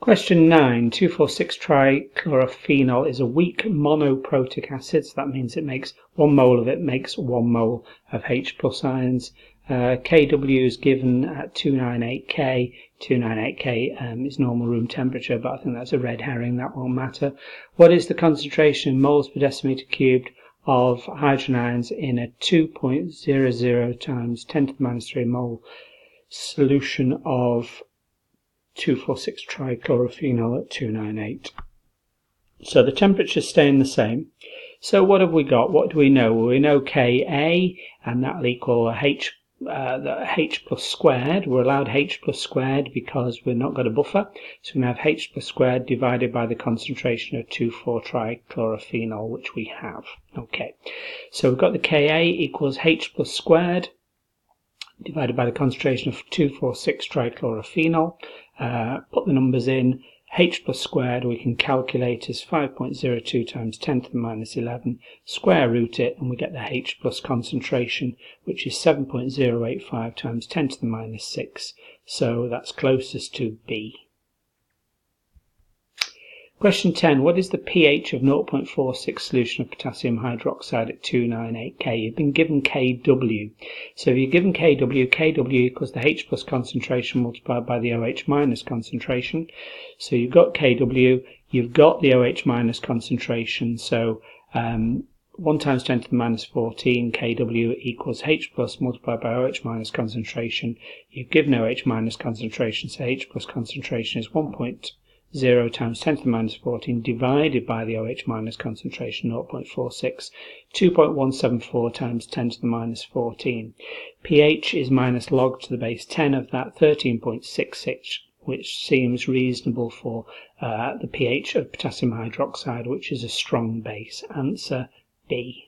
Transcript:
Question 9. 2,4,6-trichlorophenol is a weak monoprotic acid, so that means it makes one mole of it makes one mole of H plus ions. Uh, Kw is given at 298K. 298K um, is normal room temperature, but I think that's a red herring, that won't matter. What is the concentration in moles per decimeter cubed of hydrogen ions in a 2.00 times 10 to the minus 3 mole solution of 246 trichlorophenol at 298. So the temperature's staying the same. So what have we got? What do we know? We know Ka, and that'll equal H, uh, the H plus squared. We're allowed H plus squared because we're not got a buffer. So we have H plus squared divided by the concentration of 2,4-trichlorophenol, which we have. Okay. So we've got the Ka equals H plus squared divided by the concentration of 2,4,6-trichlorophenol. Uh, put the numbers in. h plus squared we can calculate as 5.02 times 10 to the minus 11. Square root it and we get the h plus concentration which is 7.085 times 10 to the minus 6. So that's closest to B. Question 10. What is the pH of 0.46 solution of potassium hydroxide at 298K? You've been given Kw. So if you're given Kw, Kw equals the H plus concentration multiplied by the OH minus concentration. So you've got Kw, you've got the OH minus concentration. So um, 1 times 10 to the minus 14 Kw equals H plus multiplied by OH minus concentration. You've given OH minus concentration, so H plus concentration is 1. 0 times 10 to the minus 14 divided by the OH minus concentration 0.46, 2.174 times 10 to the minus 14. pH is minus log to the base 10 of that 13.66, which seems reasonable for uh, the pH of potassium hydroxide, which is a strong base. Answer B.